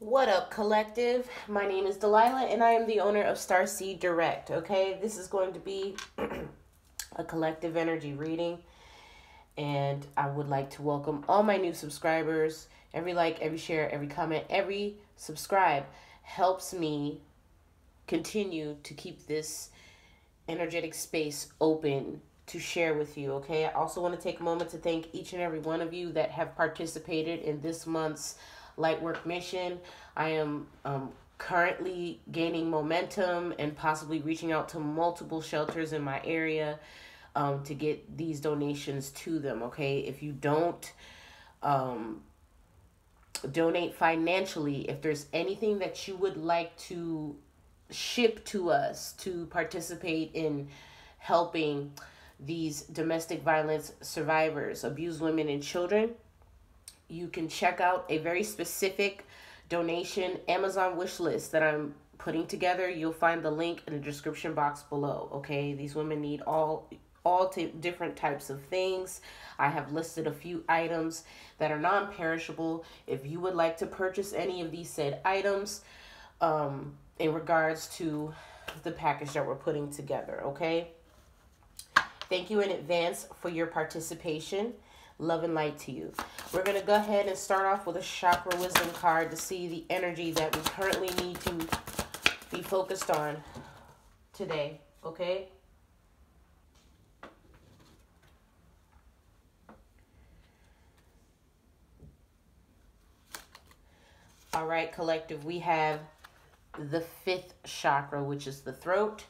What up, collective? My name is Delilah, and I am the owner of Starseed Direct. Okay, this is going to be a collective energy reading, and I would like to welcome all my new subscribers. Every like, every share, every comment, every subscribe helps me continue to keep this energetic space open to share with you. Okay, I also want to take a moment to thank each and every one of you that have participated in this month's Lightwork mission. I am um, currently gaining momentum and possibly reaching out to multiple shelters in my area um, to get these donations to them. Okay, if you don't um, donate financially, if there's anything that you would like to ship to us to participate in helping these domestic violence survivors, abused women, and children you can check out a very specific donation Amazon wish list that I'm putting together. You'll find the link in the description box below. Okay, these women need all all different types of things. I have listed a few items that are non-perishable. If you would like to purchase any of these said items, um, in regards to the package that we're putting together, okay? Thank you in advance for your participation. Love and light to you. We're going to go ahead and start off with a chakra wisdom card to see the energy that we currently need to be focused on today. Okay? All right, collective, we have the fifth chakra, which is the throat.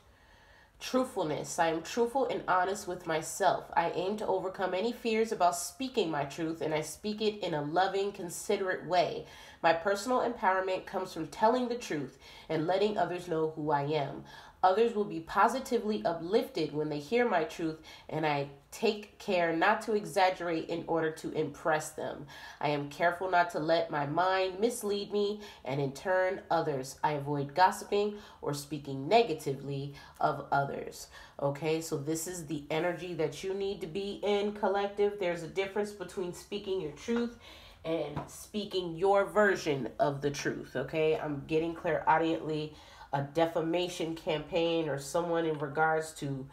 Truthfulness. I am truthful and honest with myself. I aim to overcome any fears about speaking my truth, and I speak it in a loving, considerate way. My personal empowerment comes from telling the truth and letting others know who I am. Others will be positively uplifted when they hear my truth, and I take care not to exaggerate in order to impress them. I am careful not to let my mind mislead me, and in turn, others. I avoid gossiping or speaking negatively of others. Okay, so this is the energy that you need to be in, collective. There's a difference between speaking your truth and speaking your version of the truth. Okay, I'm getting clairaudiently a defamation campaign or someone in regards to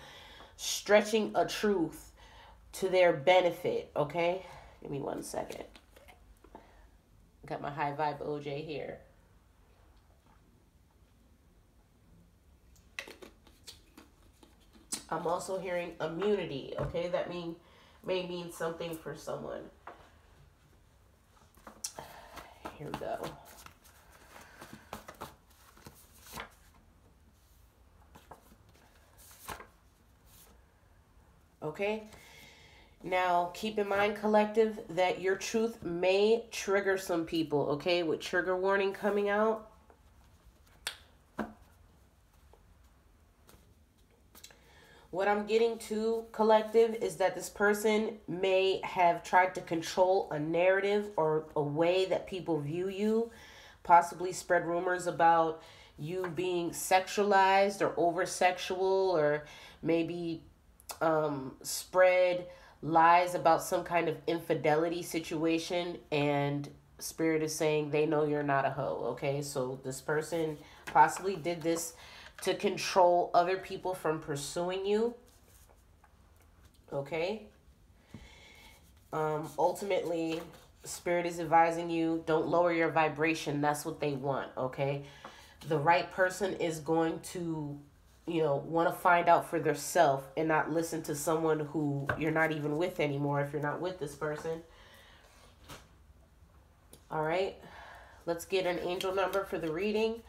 stretching a truth to their benefit, okay? Give me one second. Got my high vibe OJ here. I'm also hearing immunity, okay? That mean may mean something for someone. Here we go. Okay? Now, keep in mind, collective, that your truth may trigger some people, okay? With trigger warning coming out. What I'm getting to, collective, is that this person may have tried to control a narrative or a way that people view you, possibly spread rumors about you being sexualized or over sexual, or maybe um, spread lies about some kind of infidelity situation and spirit is saying they know you're not a hoe okay? So this person possibly did this to control other people from pursuing you okay? Um ultimately spirit is advising you don't lower your vibration. That's what they want okay? The right person is going to you know, want to find out for themselves and not listen to someone who you're not even with anymore if you're not with this person. All right, let's get an angel number for the reading.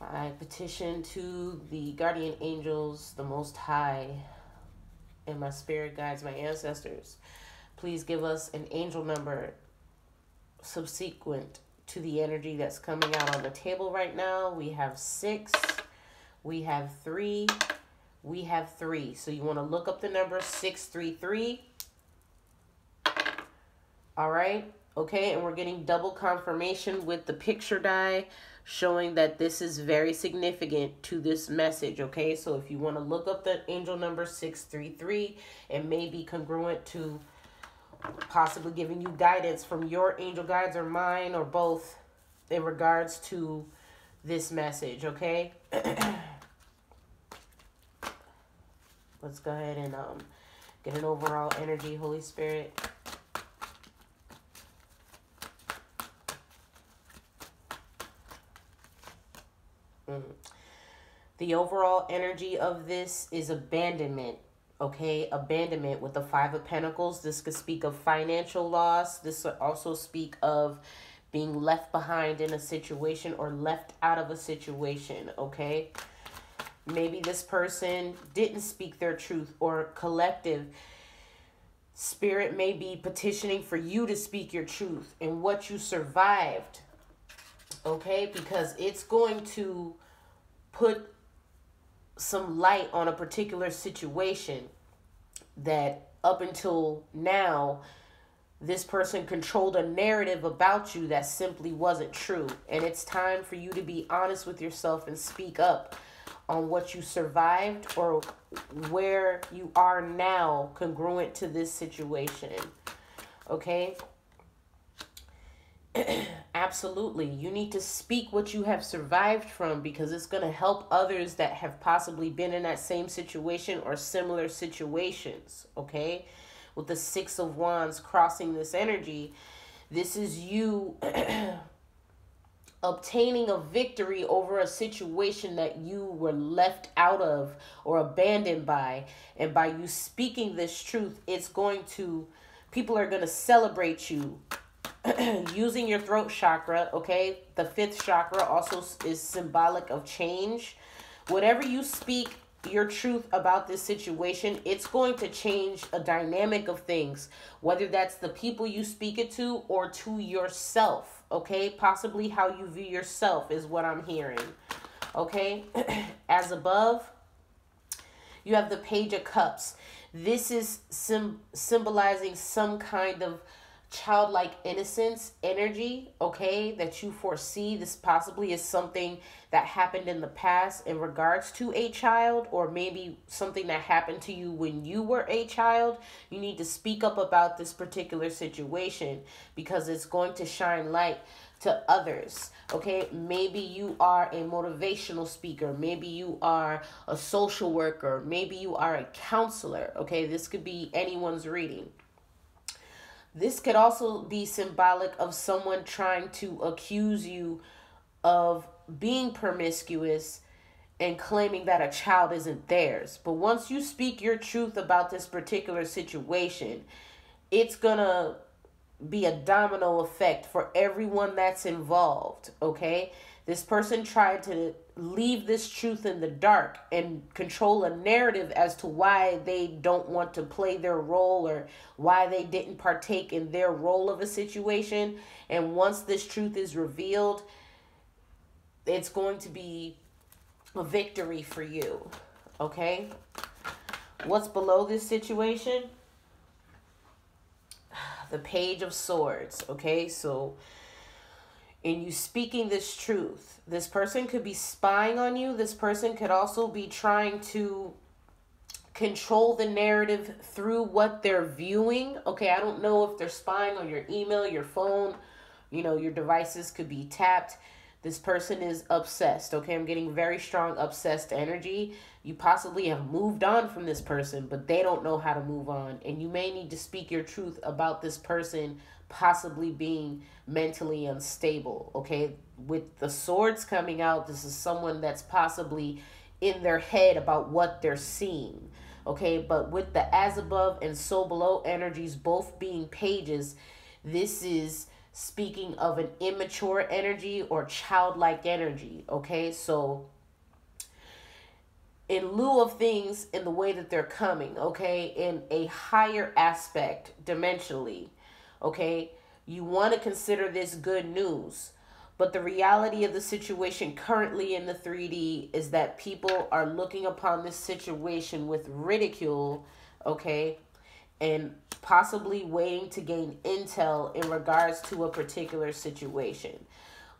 I petition to the guardian angels, the Most High, and my spirit guides, my ancestors. Please give us an angel number subsequent to the energy that's coming out on the table right now. We have six we have three, we have three. So you want to look up the number 633. All right. Okay, and we're getting double confirmation with the picture die showing that this is very significant to this message. Okay, so if you want to look up the angel number 633, it may be congruent to possibly giving you guidance from your angel guides or mine or both in regards to this message, okay? Let's go ahead and um, get an overall energy, Holy Spirit. Mm. The overall energy of this is abandonment. Okay, abandonment with the Five of Pentacles. This could speak of financial loss. This could also speak of being left behind in a situation or left out of a situation. Okay, maybe this person didn't speak their truth or collective spirit may be petitioning for you to speak your truth and what you survived okay? Because it's going to put some light on a particular situation that up until now this person controlled a narrative about you that simply wasn't true. And it's time for you to be honest with yourself and speak up on what you survived or where you are now congruent to this situation okay Absolutely. You need to speak what you have survived from because it's going to help others that have possibly been in that same situation or similar situations. Okay? With the Six of Wands crossing this energy, this is you obtaining a victory over a situation that you were left out of or abandoned by. And by you speaking this truth, it's going to, people are going to celebrate you using your throat chakra, okay? The fifth chakra also is symbolic of change. Whatever you speak your truth about this situation, it's going to change a dynamic of things, whether that's the people you speak it to or to yourself, okay? Possibly how you view yourself is what I'm hearing, okay? As above, you have the Page of Cups. This is sim- symbolizing some kind of childlike innocence energy, okay, that you foresee. This possibly is something that happened in the past in regards to a child, or maybe something that happened to you when you were a child. You need to speak up about this particular situation because it's going to shine light to others. Okay, maybe you are a motivational speaker, maybe you are a social worker, maybe you are a counselor. Okay, this could be anyone's reading this could also be symbolic of someone trying to accuse you of being promiscuous and claiming that a child isn't theirs. But once you speak your truth about this particular situation, it's to be a domino effect for everyone that's involved, okay? This person tried to leave this truth in the dark and control a narrative as to why they don't want to play their role or why they didn't partake in their role of a situation. And once this truth is revealed, it's going to be a victory for you. Okay? What's below this situation? The Page of Swords. Okay? So in you speaking this truth. This person could be spying on you. This person could also be trying to control the narrative through what they're viewing. Okay, I don't know if they're spying on your email, your phone, you know, your devices could be tapped. This person is obsessed. Okay, I'm getting very strong obsessed energy. You possibly have moved on from this person, but they don't know how to move on. And you may need to speak your truth about this person possibly being mentally unstable. Okay, with the swords coming out, this is someone that's possibly in their head about what they're seeing. Okay, but with the as above and so below energies both being pages, this is speaking of an immature energy or childlike energy. Okay, so in lieu of things in the way that they're coming, okay, in a higher aspect dimensionally, okay, you want to consider this good news. But the reality of the situation currently in the 3D is that people are looking upon this situation with ridicule, okay, and possibly waiting to gain intel in regards to a particular situation.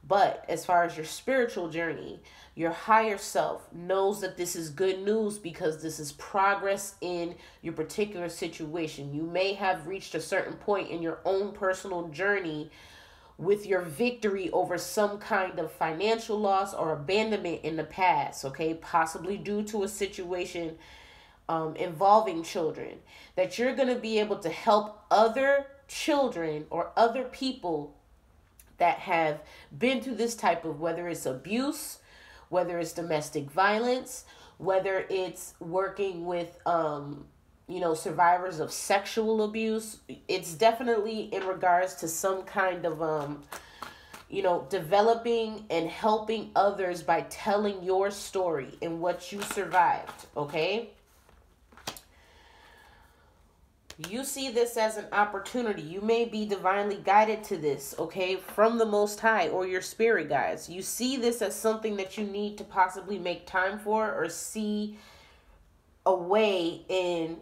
But as far as your spiritual journey, your higher self knows that this is good news because this is progress in your particular situation. You may have reached a certain point in your own personal journey with your victory over some kind of financial loss or abandonment in the past, okay? Possibly due to a situation um, involving children, that you're going to be able to help other children or other people that have been through this type of whether it's abuse, whether it's domestic violence, whether it's working with um, you know survivors of sexual abuse it's definitely in regards to some kind of um you know developing and helping others by telling your story and what you survived okay you see this as an opportunity. You may be divinely guided to this, okay, from the Most High or your spirit guides. You see this as something that you need to possibly make time for or see a way in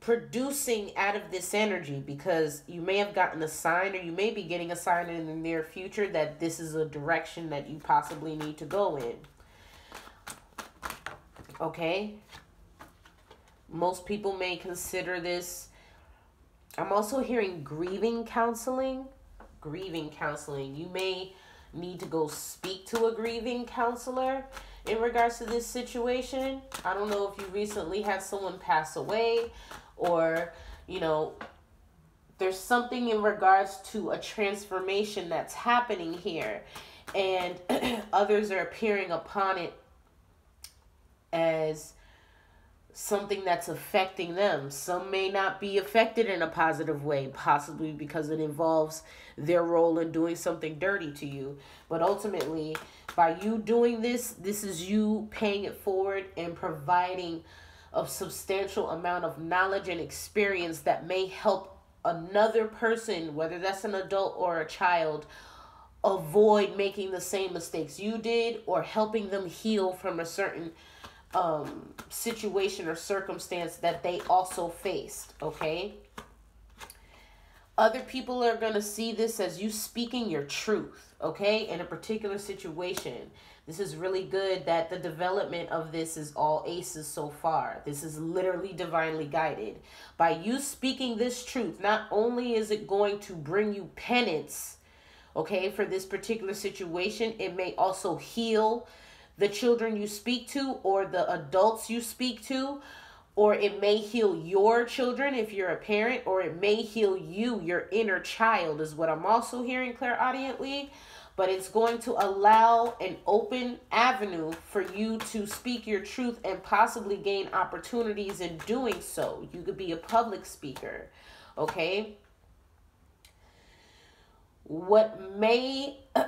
producing out of this energy because you may have gotten a sign or you may be getting a sign in the near future that this is a direction that you possibly need to go in. Okay? Most people may consider this. I'm also hearing grieving counseling. Grieving counseling. You may need to go speak to a grieving counselor in regards to this situation. I don't know if you recently had someone pass away or, you know, there's something in regards to a transformation that's happening here and others are appearing upon it as something that's affecting them. Some may not be affected in a positive way, possibly because it involves their role in doing something dirty to you. But ultimately, by you doing this, this is you paying it forward and providing a substantial amount of knowledge and experience that may help another person, whether that's an adult or a child, avoid making the same mistakes you did or helping them heal from a certain um, situation or circumstance that they also faced, okay? Other people are going to see this as you speaking your truth, okay, in a particular situation. This is really good that the development of this is all aces so far. This is literally divinely guided. By you speaking this truth, not only is it going to bring you penance, okay, for this particular situation, it may also heal the children you speak to or the adults you speak to or it may heal your children if you're a parent or it may heal you your inner child is what i'm also hearing Claire, clairaudiently but it's going to allow an open avenue for you to speak your truth and possibly gain opportunities in doing so. You could be a public speaker okay? What may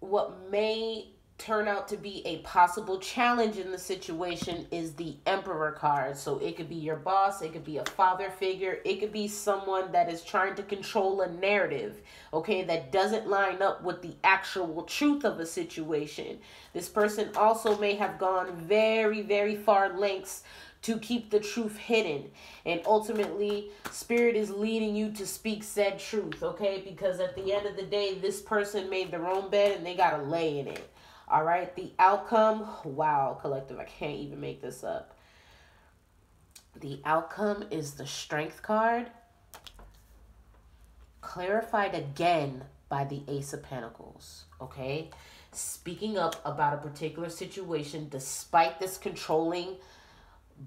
what may turn out to be a possible challenge in the situation is the emperor card. So it could be your boss it could be a father figure it could be someone that is trying to control a narrative okay that doesn't line up with the actual truth of a situation. This person also may have gone very very far lengths to keep the truth hidden. And ultimately spirit is leading you to speak said truth okay? Because at the end of the day this person made their own bed and they got to lay in it all right, the outcome, wow, collective, I can't even make this up. The outcome is the strength card, clarified again by the Ace of Pentacles, okay? Speaking up about a particular situation despite this controlling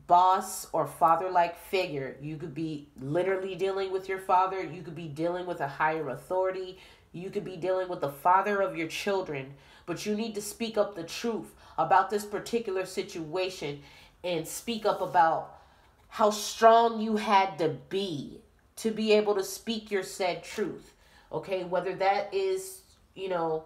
boss or father like figure. You could be literally dealing with your father, you could be dealing with a higher authority, you could be dealing with the father of your children but you need to speak up the truth about this particular situation and speak up about how strong you had to be to be able to speak your said truth. Okay, whether that is, you know,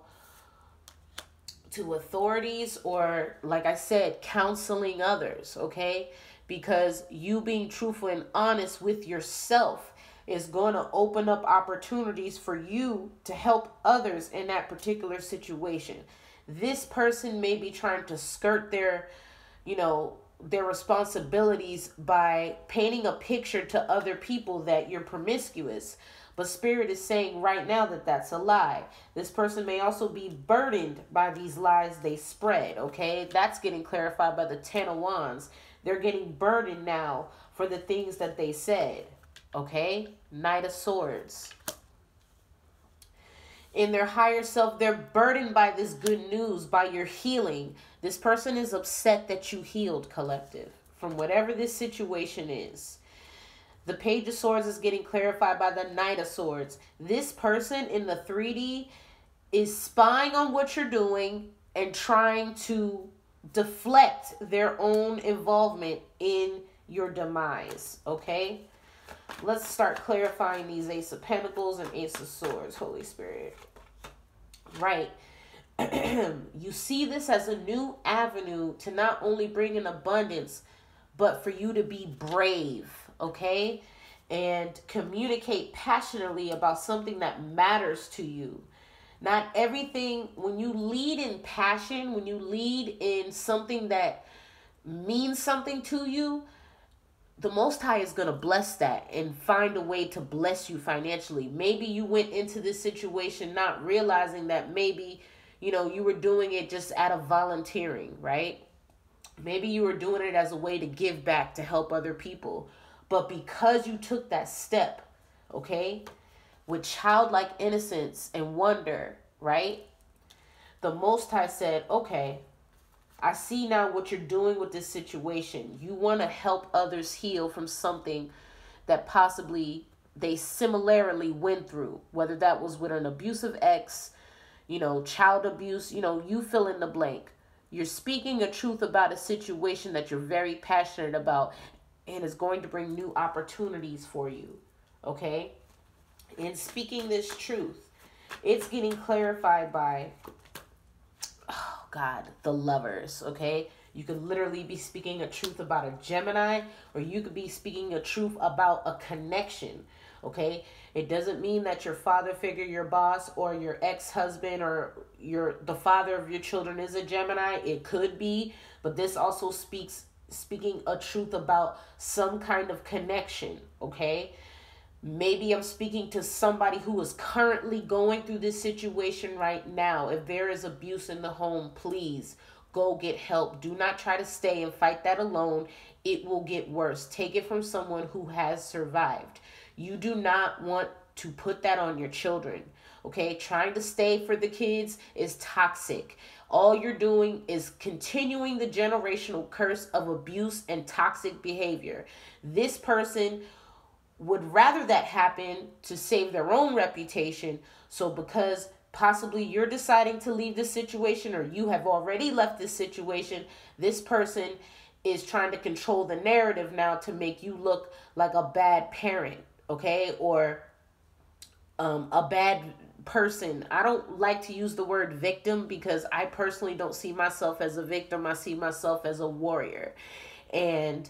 to authorities or, like I said, counseling others, okay? Because you being truthful and honest with yourself is going to open up opportunities for you to help others in that particular situation. This person may be trying to skirt their, you know, their responsibilities by painting a picture to other people that you're promiscuous. But Spirit is saying right now that that's a lie. This person may also be burdened by these lies they spread, okay? That's getting clarified by the Ten of Wands. They're getting burdened now for the things that they said. Okay? Knight of Swords. In their higher self, they're burdened by this good news, by your healing. This person is upset that you healed, collective, from whatever this situation is. The Page of Swords is getting clarified by the Knight of Swords. This person in the 3D is spying on what you're doing and trying to deflect their own involvement in your demise. Okay? Let's start clarifying these Ace of Pentacles and Ace of Swords, Holy Spirit. Right. you see this as a new avenue to not only bring in abundance, but for you to be brave, okay? And communicate passionately about something that matters to you. Not everything, when you lead in passion, when you lead in something that means something to you, the Most High is going to bless that and find a way to bless you financially. Maybe you went into this situation not realizing that maybe, you know, you were doing it just out of volunteering, right? Maybe you were doing it as a way to give back to help other people. But because you took that step, okay, with childlike innocence and wonder, right? The Most High said, okay, I see now what you're doing with this situation. You want to help others heal from something that possibly they similarly went through, whether that was with an abusive ex, you know, child abuse, you know, you fill in the blank. You're speaking a truth about a situation that you're very passionate about and is going to bring new opportunities for you. Okay? In speaking this truth, it's getting clarified by oh, God, the lovers, okay? You could literally be speaking a truth about a Gemini, or you could be speaking a truth about a connection, okay? It doesn't mean that your father figure, your boss, or your ex husband, or your the father of your children is a Gemini. It could be, but this also speaks speaking a truth about some kind of connection, okay? Maybe I'm speaking to somebody who is currently going through this situation right now. If there is abuse in the home, please go get help. Do not try to stay and fight that alone. It will get worse. Take it from someone who has survived. You do not want to put that on your children. Okay, trying to stay for the kids is toxic. All you're doing is continuing the generational curse of abuse and toxic behavior. This person would rather that happen to save their own reputation. So, because possibly you're deciding to leave the situation or you have already left this situation, this person is trying to control the narrative now to make you look like a bad parent, okay? Or um, a bad person. I don't like to use the word victim because I personally don't see myself as a victim. I see myself as a warrior. And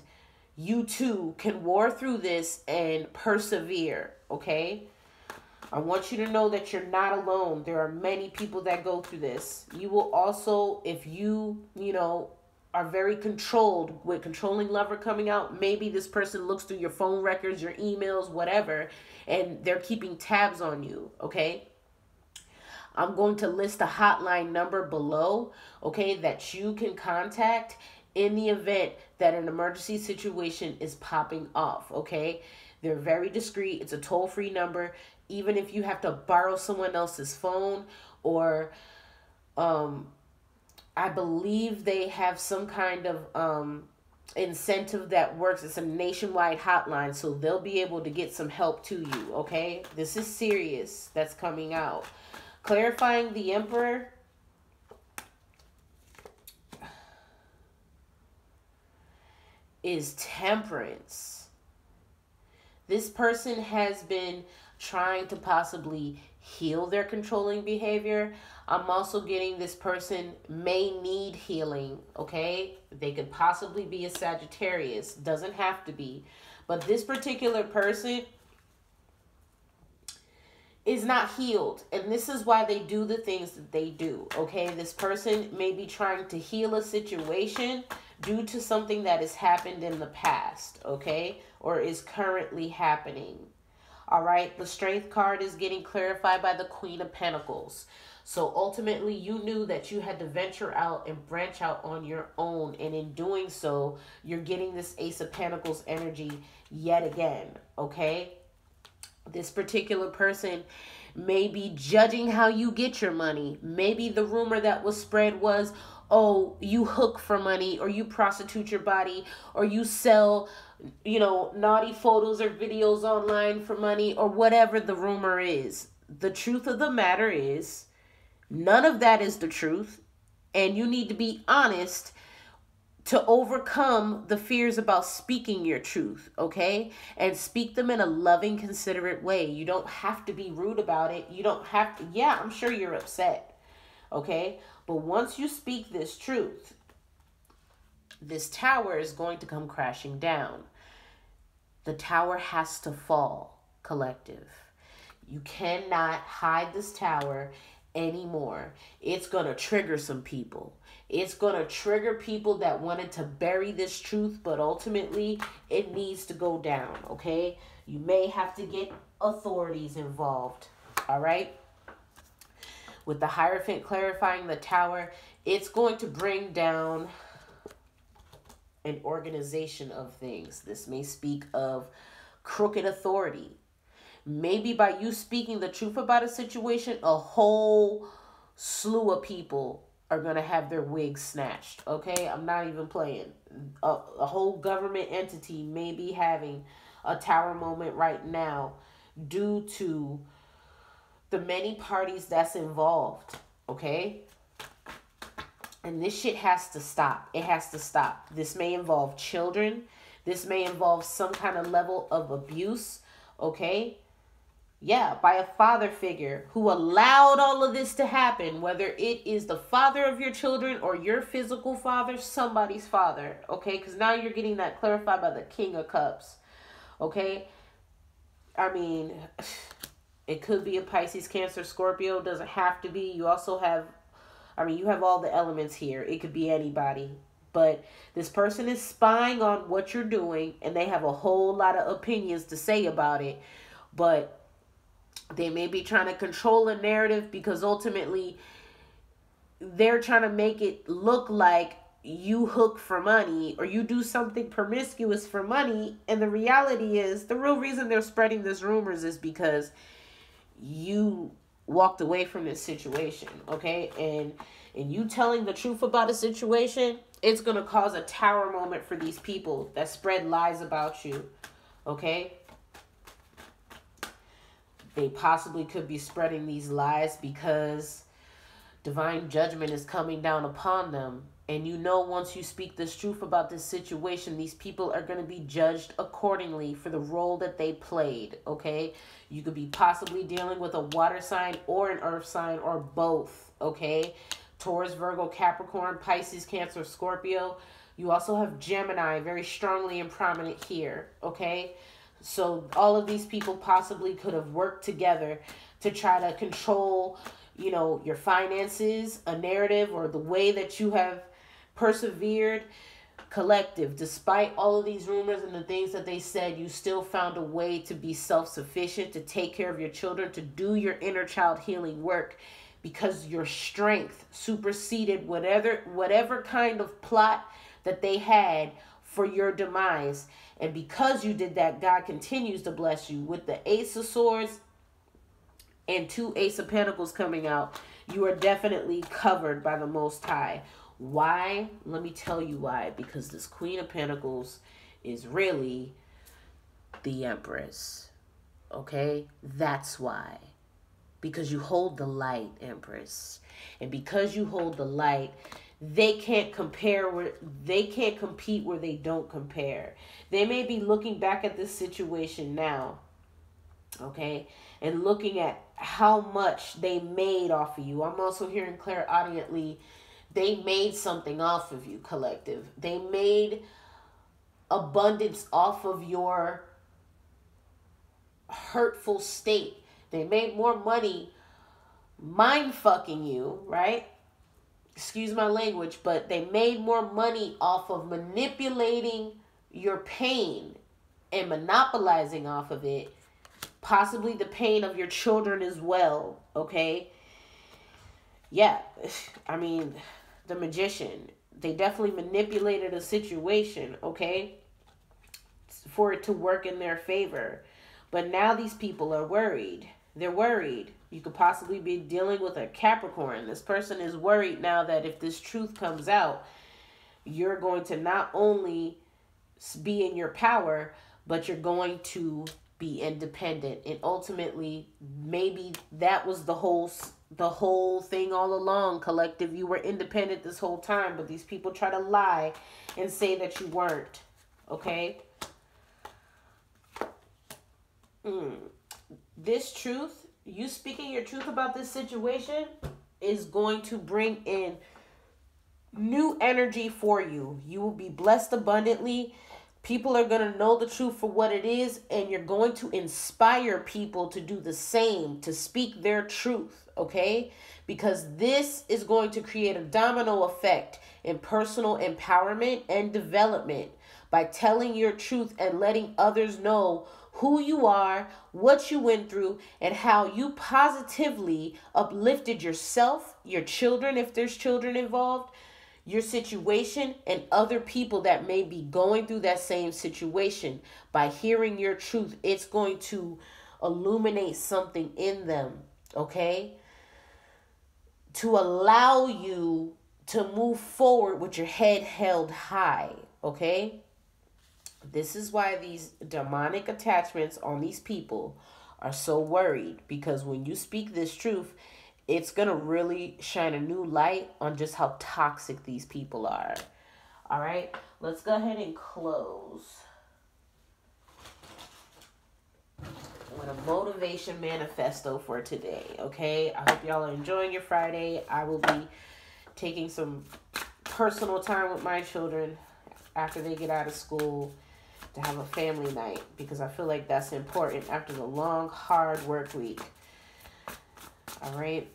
you too can war through this and persevere, okay? I want you to know that you're not alone. There are many people that go through this. You will also, if you, you know, are very controlled with controlling lover coming out, maybe this person looks through your phone records, your emails, whatever, and they're keeping tabs on you, okay? I'm going to list a hotline number below, okay, that you can contact in the event that an emergency situation is popping off, okay? They're very discreet. It's a toll free number. Even if you have to borrow someone else's phone or um, I believe they have some kind of um, incentive that works. It's a nationwide hotline, so they'll be able to get some help to you, okay? This is serious that's coming out. Clarifying the Emperor is temperance. This person has been trying to possibly heal their controlling behavior. I'm also getting this person may need healing, okay? They could possibly be a Sagittarius, doesn't have to be. But this particular person is not healed. And this is why they do the things that they do, okay? This person may be trying to heal a situation due to something that has happened in the past, okay, or is currently happening. All right, the strength card is getting clarified by the Queen of Pentacles. So ultimately, you knew that you had to venture out and branch out on your own. And in doing so, you're getting this Ace of Pentacles energy yet again. Okay? This particular person may be judging how you get your money. Maybe the rumor that was spread was, oh, you hook for money or you prostitute your body or you sell you know, naughty photos or videos online for money or whatever the rumor is. The truth of the matter is, none of that is the truth. And you need to be honest to overcome the fears about speaking your truth, okay? And speak them in a loving, considerate way. You don't have to be rude about it. You don't have to, yeah, I'm sure you're upset, okay? But once you speak this truth, this tower is going to come crashing down. The tower has to fall, collective. You cannot hide this tower anymore. It's going to trigger some people. It's going to trigger people that wanted to bury this truth, but ultimately it needs to go down, okay? You may have to get authorities involved, all right? With the Hierophant clarifying the tower, it's going to bring down an organization of things. This may speak of crooked authority. Maybe by you speaking the truth about a situation, a whole slew of people are going to have their wigs snatched. Okay? I'm not even playing. A, a whole government entity may be having a tower moment right now due to the many parties that's involved. Okay? And this shit has to stop. It has to stop. This may involve children. This may involve some kind of level of abuse. Okay? Yeah, by a father figure who allowed all of this to happen, whether it is the father of your children or your physical father, somebody's father. Okay? Because now you're getting that clarified by the King of Cups. Okay? I mean, it could be a Pisces, Cancer, Scorpio. Doesn't have to be. You also have I mean, you have all the elements here. It could be anybody. But this person is spying on what you're doing and they have a whole lot of opinions to say about it. But they may be trying to control a narrative because ultimately they're trying to make it look like you hook for money or you do something promiscuous for money and the reality is the real reason they're spreading this rumors is because you walked away from this situation, okay? And and you telling the truth about a situation, it's going to cause a tower moment for these people that spread lies about you, okay? They possibly could be spreading these lies because divine judgment is coming down upon them and you know, once you speak this truth about this situation, these people are going to be judged accordingly for the role that they played. Okay. You could be possibly dealing with a water sign or an earth sign or both. Okay. Taurus, Virgo, Capricorn, Pisces, Cancer, Scorpio. You also have Gemini very strongly and prominent here. Okay. So all of these people possibly could have worked together to try to control, you know, your finances, a narrative, or the way that you have persevered collective. Despite all of these rumors and the things that they said you still found a way to be self-sufficient to take care of your children to do your inner child healing work. Because your strength superseded whatever whatever kind of plot that they had for your demise. And because you did that god continues to bless you. With the ace of swords and two ace of pentacles coming out you are definitely covered by the most high why? Let me tell you why. Because this Queen of Pentacles is really the Empress. Okay? That's why. Because you hold the light, Empress. And because you hold the light, they can't compare where they can't compete where they don't compare. They may be looking back at this situation now, okay, and looking at how much they made off of you. I'm also hearing clairaudiently they made something off of you, collective. They made abundance off of your hurtful state. They made more money mind fucking you, right? Excuse my language, but they made more money off of manipulating your pain and monopolizing off of it possibly the pain of your children as well, okay? Yeah, I mean, the magician, they definitely manipulated a situation, okay? For it to work in their favor. But now these people are worried. They're worried. You could possibly be dealing with a Capricorn. This person is worried now that if this truth comes out, you're going to not only be in your power, but you're going to be independent and ultimately maybe that was the whole the whole thing all along collective you were independent this whole time but these people try to lie and say that you weren't okay mm. this truth you speaking your truth about this situation is going to bring in new energy for you you will be blessed abundantly People are going to know the truth for what it is, and you're going to inspire people to do the same, to speak their truth, okay? Because this is going to create a domino effect in personal empowerment and development by telling your truth and letting others know who you are, what you went through, and how you positively uplifted yourself, your children, if there's children involved, your situation and other people that may be going through that same situation. By hearing your truth, it's going to illuminate something in them, okay? To allow you to move forward with your head held high, okay? This is why these demonic attachments on these people are so worried because when you speak this truth, it's going to really shine a new light on just how toxic these people are. All right, let's go ahead and close with a motivation manifesto for today. Okay, I hope y'all are enjoying your Friday. I will be taking some personal time with my children after they get out of school to have a family night because I feel like that's important after the long, hard work week. All right.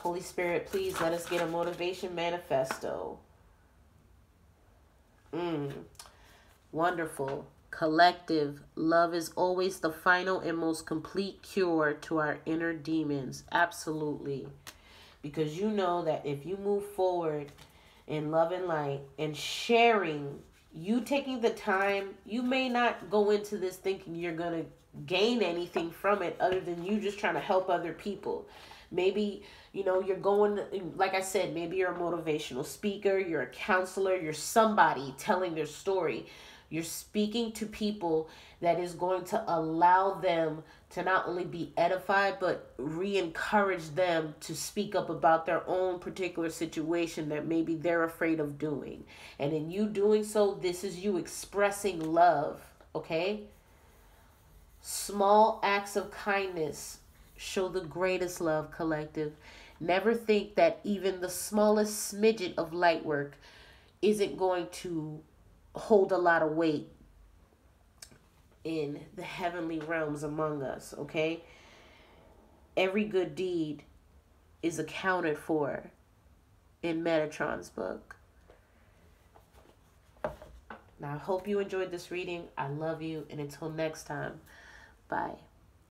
Holy Spirit, please let us get a motivation manifesto. Mm. Wonderful. Collective. Love is always the final and most complete cure to our inner demons. Absolutely. Because you know that if you move forward in love and light and sharing, you taking the time, you may not go into this thinking you're going to gain anything from it other than you just trying to help other people. Maybe, you know, you're going, like I said, maybe you're a motivational speaker, you're a counselor, you're somebody telling their story. You're speaking to people that is going to allow them to not only be edified, but re encourage them to speak up about their own particular situation that maybe they're afraid of doing. And in you doing so, this is you expressing love, okay? Small acts of kindness show the greatest love, collective. Never think that even the smallest smidget of light work isn't going to hold a lot of weight in the heavenly realms among us, okay? Every good deed is accounted for in Metatron's book. Now, I hope you enjoyed this reading. I love you, and until next time. Bye.